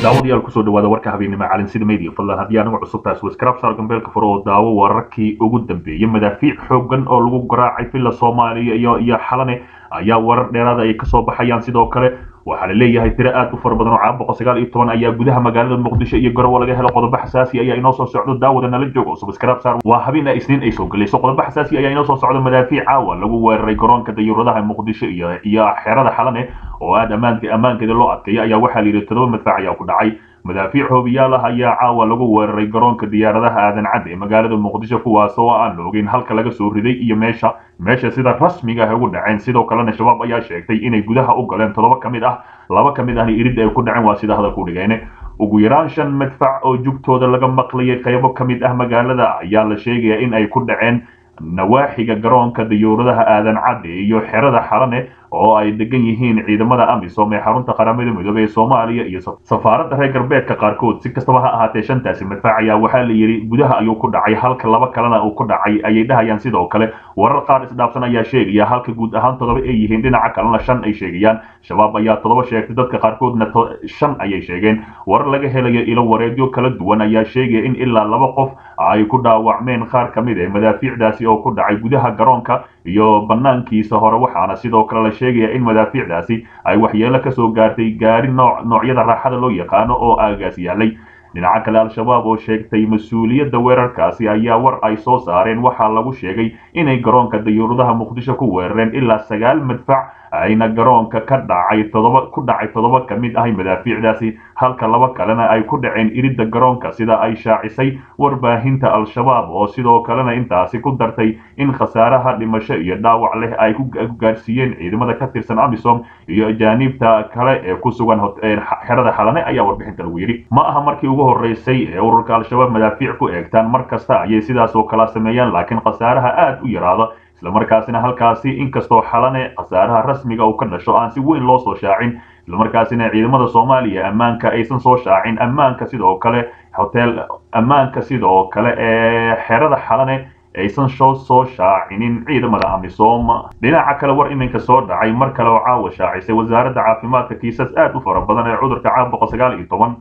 daawadayaal ku soo dhawaada warka habeennimo caalamsida media fadlan. Haddii anigu cusub taas waskarabsal gambeelka furo oo daawo wararkii ugu dambeeyey madaafiic xoogan oo lagu garaacay villa soomaaliya iyo xalane ayaa warar dheeraada ay ka soo baxayaan. Sidoo kale waxaa la leeyahay tiro aad u fara badan oo caawa boqol sagaal iyo toban ayaa gudaha magaalada muqdisho iyo garowe laga helo qodobo xasaasi ayaa inoo soo socdo. Daawada nala joogo subscribe waa habeena isniin ay soo gelayso qodobo xasaasi ayaa inoo soo socdo madaafiic caawa lagu weeraray garoonka dayuuradaha muqdisho iyo iyo xerada xalane oo aad ammaankeeda loo adkeeya ayaa waxaa la yidhi todoba madfac ayaa ku dhacay madaafiic hoobiyaal ah ayaa caawa lagu weeraray garoonka diyaaradaha aadan cadde ee magaalada muqdisho kuwaas oo aan la ogeyn halka laga soo riday iyo meesha meesha sida rasmiga ah ugu dhaceen. Sidoo kalena shabaab ayaa sheegtay inay gudaha u galeen. Toddoba ka mid ah laba ka mid ahna irid ay ku dhaceen waa sida hadal ku dhigeen ugu yaraan shan madfac oo jugtooda laga maqlayay qaybo ka mid ah magaalada ayaa la sheegayaa in ay ku dhaceen nawaaxiga garoonka dayuuradaha aadan cadde iyo xerada xalane oo ay degan yihiin ciidamada amisom ee xarunta qaramada midoobey ee soomaaliya iyo safaaradda reer galbeedka qaarkood. Si kastaba ha ahaatee shantaasi madfac ayaa waxaa la yidhi gudaha ayuu ku dhacay halka laba kalena uu ku dhacay ayay dhahayaan sidoo kale. Warar qaar isdhaafsan ayaa sheegaya halka guud ahaan toddoba ay yihiin dhinaca kalena shan ay sheegayaan. Shabaab ayaa toddoba sheegtay dadka qaarkoodna shan ayay sheegeen. Warar laga helayo ilo wareedyo kala duwan ayaa sheegaya in ilaa laba qof ay ku dhaawacmeen qaar ka mid ee madaafiicdaasi oo ku dhacay gudaha garoonka iyo banaankiisa hore waxaana sidoo kale la sheegaya in madaafiicdaasi ay waxyeelo ka soo gaartay gaari nooc noocyada raaxada loo yaqaano oo aagaas yaalay. Dhinaca kale al-shabaab oo sheegtay mas'uuliyadda weerarkaasi ayaa war ay soo saareen. Waxaa lagu sheegay inay garoonka dayuuradaha muqdisho ku weerareen ilaa sagaal madfac ayna garoonka ka dhacay todoba ku dhacay toddoba ka mid ahay madaafiicdaasi halka laba kalena ay ku dhaceen iridda garoonka sida ay shaacisay warbaahinta al-shabaab oo sidoo kalena intaasi ku dartay in khasaaraha dhimasho iyo dhaawac leh ay ku gaarsiiyeen ciidamada ka tirsan amisom iyo ajaaniibta kale ee ku sugan xerada xalane ayaa warbixinta lagu yidhi. Ma aha markii ugu horeysay ee ururka al-shabaab madaafiic ku eegtaan mar kasta ayay sidaas oo kala sameeyaan laakiin khasaaraha aad u yaraada islamarkaasina halkaasi inkastoo xalane khasaaraha rasmiga uu ka dhasho aan si weyn loo soo shaacin islamarkaasina ciidamada soomaaliya ammaanka aysan soo shaacin ammaanka sidoo kale hotel ammaanka sidoo kale ee xerada xalane aysan soo shaacinin ciidamada amisom dhinaca kale war iminka soo dhacay mar kale oo caawa shaacisay wasaaradda caafimaadka kiisas aad u fara badan ee cudurka caawa boqol sagaal iyo toban.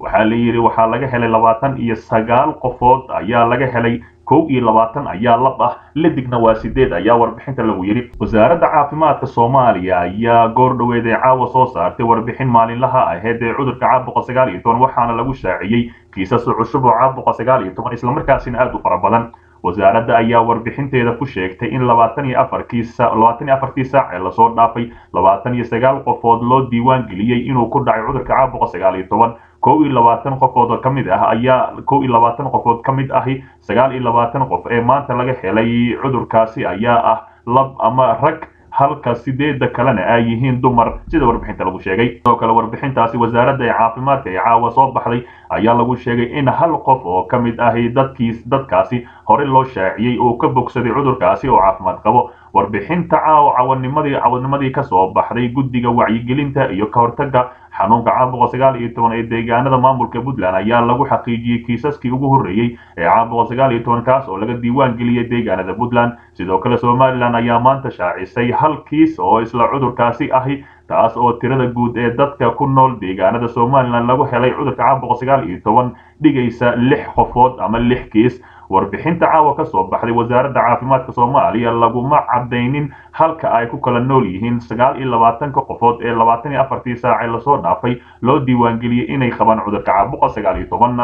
Waxaa la yidhi waxaa laga helay labaatan iyo sagaal qofood ayaa laga helay kow iyo labaatan ayaa lab ah ladigna waa sideed ayaa warbixinta lagu yidhi wasaaradda caafimaadka soomaaliya ayaa goor ee caawa soo saartay warbixin maalinlaha aheyd ee cudurka caab boqol sagaal iyo toban waxaana lagu shaaciyey kiisas cusub oo caab boqol sagaal iyo toban islamarkaasina aad u fara badan. Wasaaradda ayaa warbixinteeda ku sheegtay in labaatan iyo afarkii labaatan iyo afartii saac ee la soo dhaafay labaatan iyo sagaal qofood loo diiwaan geliyey inuu ku dhacay cudurka caab boqol sagaal iyo toban kow iyo labaatan qofood oo ka mid ah ayaa kow iyo labaatan qofood ka mid ahi. sagaal iyo labaatan qof ee maanta laga helay cudurkaasi ayaa ah lab ama rag halka sideeda kalena ay yihiin dumar. sida warbixinta lagu sheegay. sidoo kale warbixintaasi wasaaradda ee caafimaadka ee caawa soo baxday ayaa lagu sheegay in hal qof oo ka mid ahi dadkiis dadkaasi horey loo shaaciyey oo ka bogsaday cudurkaasi oo caafimaad qabo. warbixinta caawa cawanimadii cawanimadii ka soo baxday guddiga wacyigelinta iyo ka hortagga xanuunka caam boqol sagaal iyo toban ee deegaanada maamulka puntland ayaa lagu xaqiijiyey kiisaskii ugu horreeyey ee caam boqol sagaal iyo toban kaas oo laga diiwaan geliyey deegaanada puntland. Sidoo kale somalilan ayaa maanta shaacisay hal kiis oo isla cudurkaasi ahi taas oo tirada guud ee dadka ku nool deegaanada somalilan lagu helay cudurka caam boqol sagaal iyo toban dhigaysa lix qofood ama lix kiis warbixinta caawa ka soo baxday wasaaradda caafimaadka soomaaliya laguma cadaynin halka ay ku kala nool yihiin sagaal iyo labaatanka qofood ee labaatan iyo afartii saacee la soo dhaafay loo diiwaangeliyey inay qabaan cudurka caabuqa sagaal iyo toban.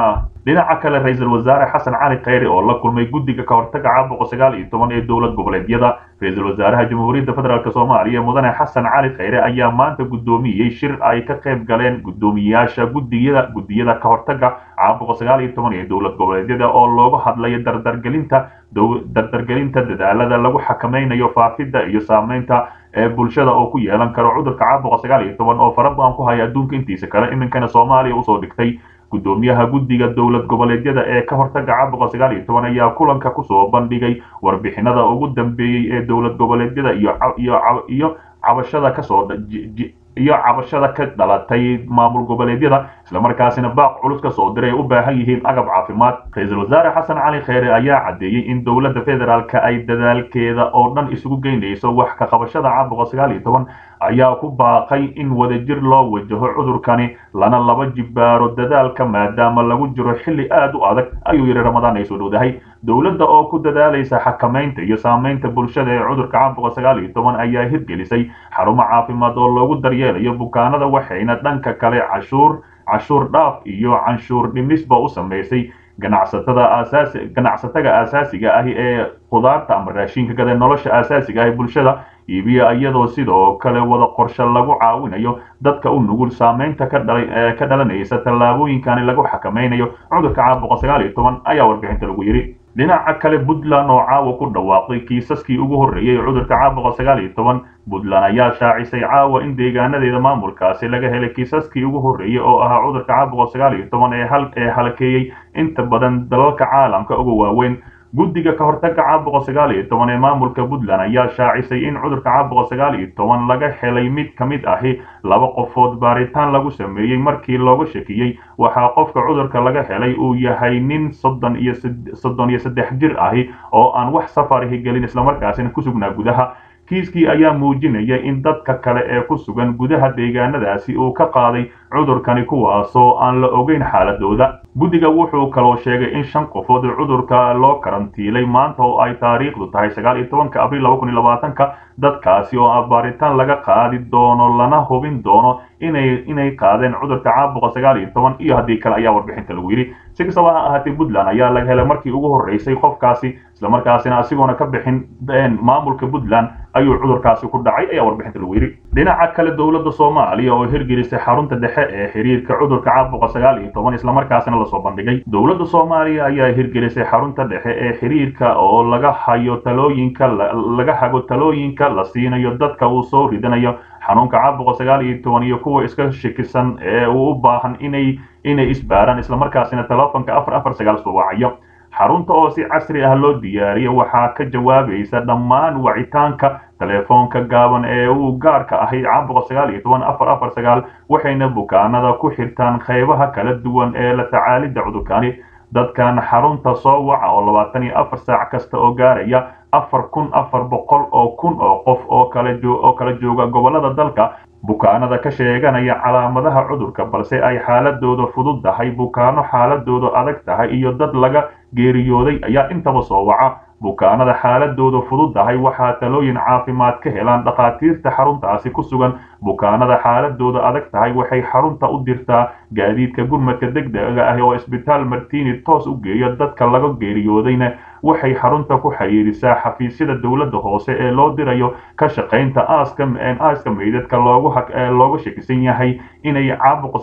Dhinaca kale ra'iisul wasaare xasan cali kheyre oo la kulmay guddiga ka hortaga caabuqa sagaal iyo toban ee dowlad goboleedyada ra'iisul wasaaraha jamhuuriyadda federaalk soomaaliya mudane xasan cali kheyre ayaa maanta guddoomiyey shir ay ka qayb galeen guddoomiyaasha gudiyada guddiyada ka hortaga caabuqa sagaal iyo toban ee dowlad goboleedyada oo looga hadlayo dardargelinta dardargelinta dadaalada lagu xakameynayo faafidda iyo saameynta ee bulshada oo ku yeelan karo cudurka caabuqa sagaal iyo toban oo farabadan ku haya adduunka intiisa kale. Iminkana soomaaliya u soo dhigtay. Guddoomiyaha guddiga dowlad goboleedyada ee ka hortaga caabuqa sagaal iyo toban ayaa kulanka ku soo bandhigay. Warbixinada ugu dambeeyey ee dowlad goboleedyada iyo iyo cabashada ka soo iyo cabashada ka dhalatay maamul goboleedyada islamarkaasina baaq culus ka soo diray ay u baahan yihiin agab caafimaad. Ra'iisul wasaare xasan cali kheyre ayaa caddeeyey in dowladda federaalka ay dadaalkeeda oo dhan isugu geynayso wax ka qabashada caabuqa sagaal iyo toban ayaa ku baaqay in wadajir loo wajaho cudurkani lana laba jibbaaro dadaalka maadaama lagu jiro xilli aad u adag ayuu yidhi ramadaan ay soo dhowdahay dowladda oo ku dadaalaysa xakamaynta iyo saamaynta bulshada ee cudurka caabuqa sagaal iyo toban ayaa hirgelisay xarumo caafimaad oo loogu daryeelayo bukaanada waxayna dhanka kale cashuur cashuur dhaaf iyo canshuur dhimisba u aasaasi ganacsataga aasaasiga ahi ee khudaarta ama raashinka gada nolosha aasaasiga ahi bulshada iibiya iyadoo sidoo kale wada qorshe lagu caawinayo dadka u nugul saamaynta ka dhalanaysa tallaabooyinkani lagu xakamaynayo cudurka caabuqa sagaal iyo toban ayaa warbixinta lagu yidhi dhinaca kale puntland oo caawa ku dhawaaqday kiisaskii ugu horreeyey cudurka caabuqa sagaal iyo toban puntland ayaa shaacisay caawa in deegaanadeeda maamulkaasi laga helay kiisaskii ugu horreeyey oo ahaa cudurka caabuqa sagaal iyo toban ee hal ee halakeeyey inta badan dalalka caalamka uga waaweyn guddiga ka hortagga caabuqa sagaal iyo toban ee maamulka puntland ayaa shaacisay in cudurka caabuqa sagaal iyo toban laga helay mid ka mid ahi laba qofood baaritaan lagu sameeyey markii looga shakiyey. Waxaa qofka cudurka laga helay uu yahay nin soddon iyo soddon iyo saddex jir ahi oo aan wax safarihi gelin islamarkaasina ku sugnaa gudaha. Kiiskii ayaa muujinaya in dadka kale ee ku sugan gudaha deegaanadaasi uu ka qaaday cudurkani kuwaasoo aan la ogeyn xaaladooda. Guddiga wuxuu kaloo sheegay in shan qofood cudurka loo karantiilay maanta oo ay taariikhdu tahay sagaal iyo tobanka abriil laba kun iyo labaatanka. Dadkaasi oo baaritaan laga qaadi doono lana hubin doono inay inay qaadeen cudurka caabuqa sagaal iyo toban. Iyo haddii kale ayaa warbixinta lagu yidhi. Si kastaba ha ahaatee puntland ayaa laga helay markii ugu horreysay qofkaasi. Islamarkaasina asigoona ka bixin maamulka puntland ayuu cudurkaasi ku dhacay ayaa warbixinta lagu yidhi. Dhinaca kale dowladda soomaaliya oo hirgelisay xarunta dhexe ee xiriirka cudurka caabuqa sagaal iyo toban islamarkaasina la soo bandhigay. Dowladda soomaaliya ayaa hirgelisay xarunta dhexe ee xiriirka oo laga hayo talooyinka laga hago talooyinka la siinayo dadka uu soo ridanayo xanuunka caabuqa sagaal iyo toban iyo kuwa iska shakisan ee uu u baahan inay inay isbaaraan islamarkaasina telefonka afar afar sagaal soo wacayo xarunta oo si casri ah loo diyaariyo waxaa ka jawaabaysa dhammaan wacitaanka telefoonka gaaban ee uu gaarka sagaal waxayna bukaanada ku xirtaan qaybaha kala duwan ee la tacaalidda cudurkani dadkan xarunta soo waca oo labaatan iyo afar saac kasta oo gaaraya afar kun afar boqol oo kun oo qof oo kala jooga gobollada dalka bukaanada ka sheeganaya calaamadaha cudurka balse ay xaaladooda fudud tahay bukaano xaaladooda adag tahay iyo dad laga geeriyooday ayaa intaba soo waca bukaanada xaaladooda fudud tahay waxaa talooyin caafimaad ka helaan dhakhaatiirta xaruntaasi ku sugan bukaanada xaaladooda adag tahay waxay xarunta u dirtaa gaadiidka gurmadka degdega ah oo isbitaal martini toos u geeya dadka laga geeriyoodayna. Waxay xarunta ku xiriirisaa xafiisyada dowladda hoose ee loo dirayo ka shaqaynta aaska meydadka loogu shakisan yahay inay caabuqa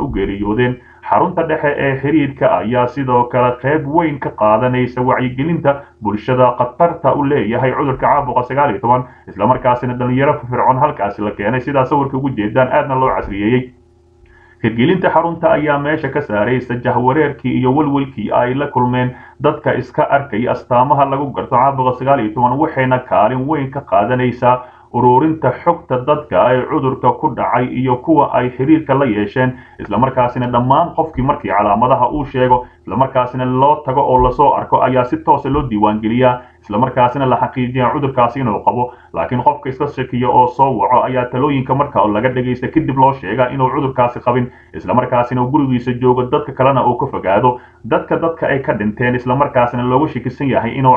u geeriyoodeen xarunta dhexe ee xiriirka ayaa sidoo kale qayb weyn ka qaadanaysa wacyigelinta bulshada khatarta u leeyahay cudurka caabuqa sagaal iyo toban islamarkaasina dhalinyaro firfircoon halkaasi la keenay sidaa sawirka ugu jeedaan aadna loo casriyeeyey hirgelinta xarunta ayaa meesha ka saaraysa jahwareerkii iyo welwelkii ay la kulmeen dadka iska arkaya astaamaha lagu garto caabuqa sagaal iyo toban waxayna kaalin weyn ka qaadanaysaa ururinta xogta dadka ay cudurka ku dhacay iyo kuwa ay xiriirka la yeesheen islamarkaasina dhammaan qofkii markii calaamadaha uu sheego islamarkaasina loo tago oo la soo arko ayaa si toosa loo diiwaangeliyaa islamarkaasina la xaqiijiyaa cudurkaasi inuu qabo. Laakiin qofka iska shakiya oo soo waco ayaa talooyinka marka laga dhagaysta kadib loo sheegaa inuu cudurkaasi qabin. Islamarkaasina gurigiisa joogo dadka kalena uu ka fogaado. Dadka dadka ay ka dhinteen islamarkaasina loogu shakisan yahay inuu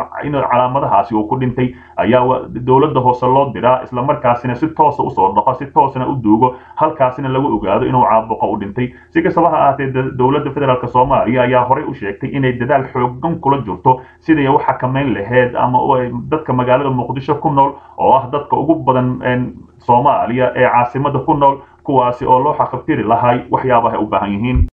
calaamadahaasi uu ku dhintay. Ayaa dowladda hoose loo diraa islamarkaasina si toosa u soo dhaqo si toosna u duugo halkaasina lagu ogaado inuu caabuqo u dhintay. Si kastaba ha ahaatee dowladda federaalk soomaaliya ayaa horey u sheegtay inay dadaal xoogan kula jirto siday u xakamayn laheyd ama dadka magaalada muqdisho ku nool oo ah dadka ugu badan soomaaliya ee caasimada ku nool kuwaasi oo loo xaqabtiri lahay waxyaabaha ay u baahan yihiin